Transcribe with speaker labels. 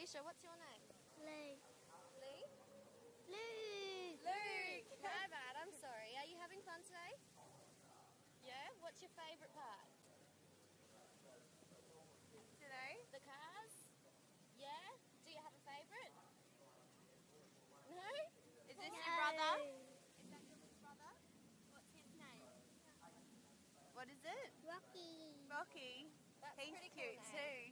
Speaker 1: Alicia, what's your name?
Speaker 2: Lee.
Speaker 1: Lee?
Speaker 2: Luke.
Speaker 1: Luke! My bad, I'm sorry. Are you having fun today? Yeah? What's your favourite part?
Speaker 3: today?
Speaker 1: The cars? Yeah? Do you have a favourite? No?
Speaker 3: Is this your brother?
Speaker 1: Is that your brother? What's his name?
Speaker 3: What is it?
Speaker 2: Rocky.
Speaker 3: Rocky.
Speaker 1: That's
Speaker 3: He's cute
Speaker 1: cool
Speaker 3: too.